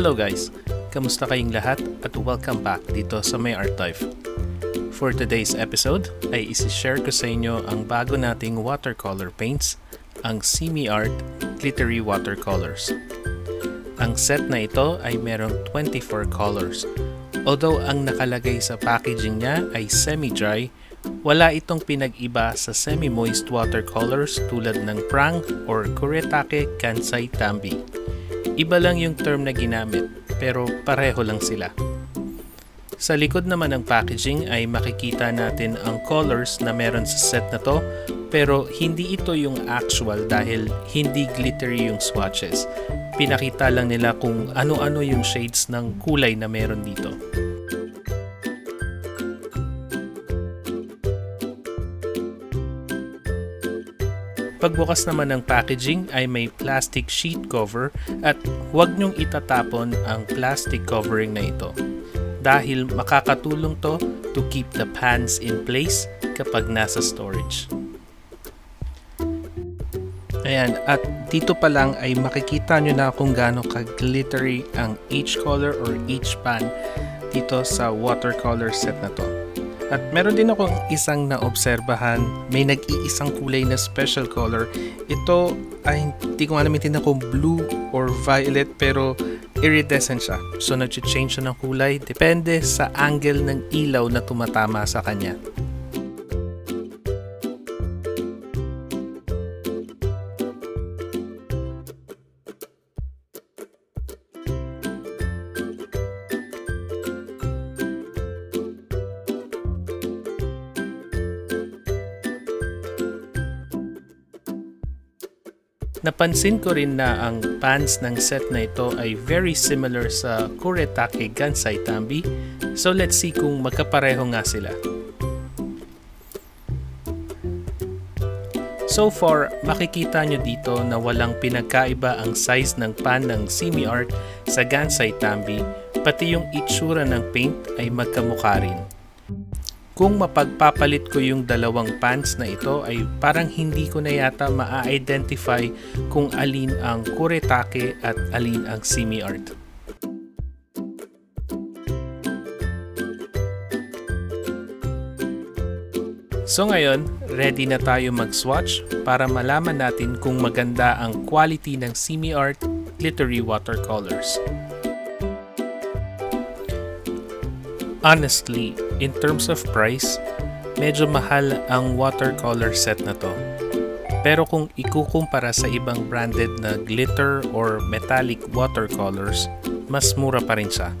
Hello guys! Kamusta kayong lahat at welcome back dito sa My Art Life. For today's episode ay isi-share ko sa inyo ang bago nating watercolor paints, ang Simi Art Glittery Watercolors. Ang set na ito ay merong 24 colors. Although ang nakalagay sa packaging niya ay semi-dry, wala itong pinag-iba sa semi-moist watercolors tulad ng Prang or Kuretake Kansai Tambi. Iba lang yung term na ginamit, pero pareho lang sila. Sa likod naman ng packaging ay makikita natin ang colors na meron sa set na to pero hindi ito yung actual dahil hindi glittery yung swatches. Pinakita lang nila kung ano-ano yung shades ng kulay na meron dito. Pagbukas naman ng packaging ay may plastic sheet cover at huwag nyong itatapon ang plastic covering na ito dahil makakatulong to to keep the pans in place kapag nasa storage. Ayan, at dito pa lang ay makikita nyo na kung gaano ka-glittery ang each color or each pan dito sa watercolor set na to. At meron din akong isang naobserbahan, may nag-iisang kulay na special color. Ito ay hindi ko alam din kung blue or violet pero iridescent siya. So nag-change siya ng kulay depende sa angle ng ilaw na tumatama sa kanya. Napansin ko rin na ang pants ng set na ito ay very similar sa Kuretake Gansai Tambi. So let's see kung magkapareho nga sila. So far, makikita nyo dito na walang pinagkaiba ang size ng pan ng Simi Art sa Gansai Tambi, pati yung itsura ng paint ay magkamukha rin. Kung mapagpapalit ko yung dalawang pants na ito ay parang hindi ko na yata ma-identify kung alin ang kuretake at alin ang semi art. So ngayon, ready na tayo mag-swatch para malaman natin kung maganda ang quality ng semi art glittery watercolors. Honestly, in terms of price, medyo mahal ang watercolor set na to. Pero kung ikukumpara sa ibang branded na glitter or metallic watercolors, mas mura pa rin siya.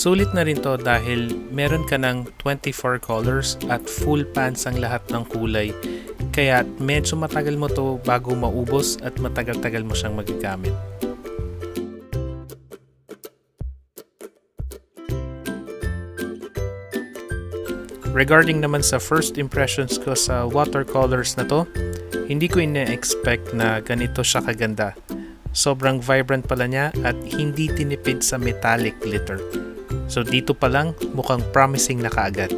Sulit na rin to dahil meron ka ng 24 colors at full pans ang lahat ng kulay kaya medyo matagal mo to bago maubos at matagal-tagal mo siyang magagamit. Regarding naman sa first impressions ko sa watercolors na to, hindi ko ina-expect na ganito siya kaganda. Sobrang vibrant pala niya at hindi tinipid sa metallic glitter. So dito pa lang mukhang promising na kaagad.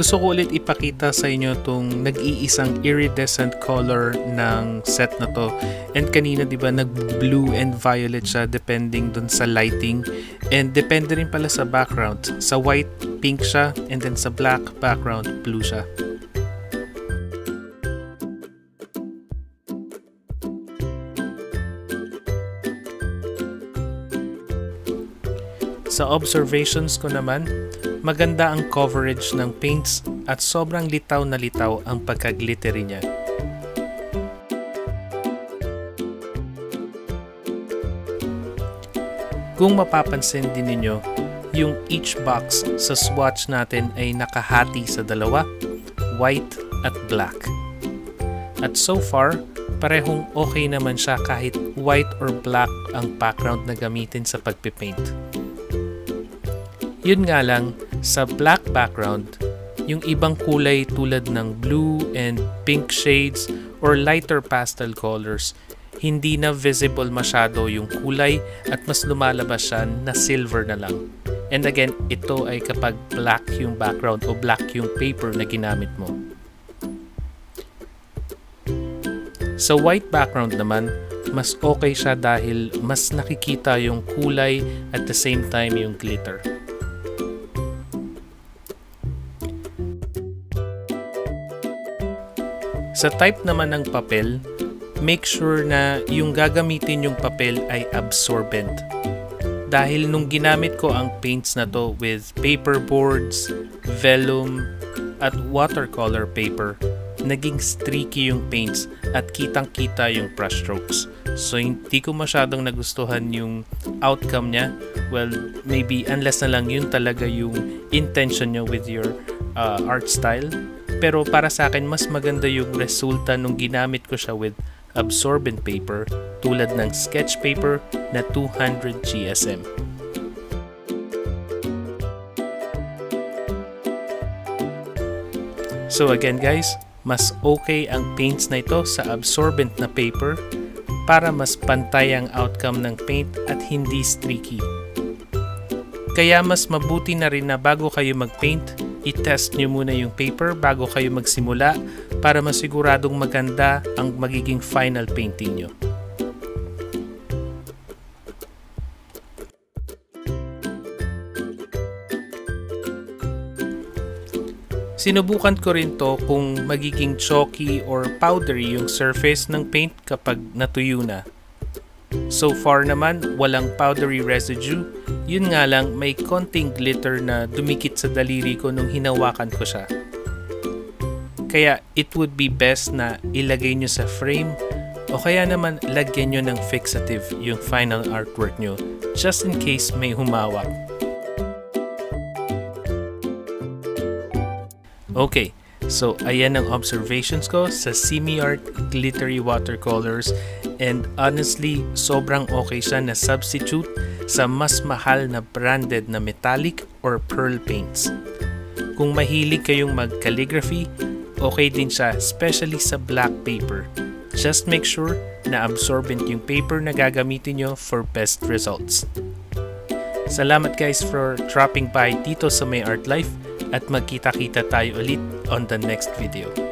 Gusto ko ulit ipakita sa inyo itong nag-iisang iridescent color ng set na to. And kanina 'di ba nag-blue and violet siya depending dun sa lighting. And depende rin pala sa background. Sa white, pink siya and then sa black background, blue siya. Sa observations ko naman, Maganda ang coverage ng paints at sobrang litaw na litaw ang pagka-glittery niya. Kung mapapansin din ninyo, yung each box sa swatch natin ay nakahati sa dalawa, white at black. At so far, parehong okay naman siya kahit white or black ang background na gamitin sa pagpipaint. Yun nga lang, sa black background, yung ibang kulay tulad ng blue and pink shades or lighter pastel colors, hindi na visible masyado yung kulay at mas lumalabas siya na silver na lang. And again, ito ay kapag black yung background o black yung paper na ginamit mo. Sa white background naman, mas okay siya dahil mas nakikita yung kulay at the same time yung glitter. Sa type naman ng papel, make sure na yung gagamitin yung papel ay absorbent. Dahil nung ginamit ko ang paints na to with paper boards, vellum, at watercolor paper, naging streaky yung paints at kitang-kita yung brush strokes. So hindi ko masyadong nagustuhan yung outcome niya. Well, maybe unless na lang yun talaga yung intention niya with your uh, art style. Pero para sa akin, mas maganda yung resulta nung ginamit ko siya with absorbent paper tulad ng sketch paper na 200 GSM. So again guys, mas okay ang paints na ito sa absorbent na paper para mas pantay ang outcome ng paint at hindi streaky. Kaya mas mabuti na rin na bago kayo mag-paint, i-test nyo muna yung paper bago kayo magsimula para masiguradong maganda ang magiging final painting nyo. Sinubukan ko rin to kung magiging chalky or powdery yung surface ng paint kapag natuyo na. So far naman, walang powdery residue. Yun nga lang, may konting glitter na dumikit sa daliri ko nung hinawakan ko siya. Kaya it would be best na ilagay nyo sa frame o kaya naman lagyan nyo ng fixative yung final artwork nyo just in case may humawak. Okay, so ayan ang observations ko sa Semi-Art Glittery Watercolors and honestly, sobrang okay siya na substitute sa mas mahal na branded na metallic or pearl paints. Kung mahilig kayong mag-calligraphy, okay din siya especially sa black paper. Just make sure na absorbent yung paper na gagamitin nyo for best results. Salamat guys for dropping by dito sa May Art Life at magkita-kita tayo ulit on the next video.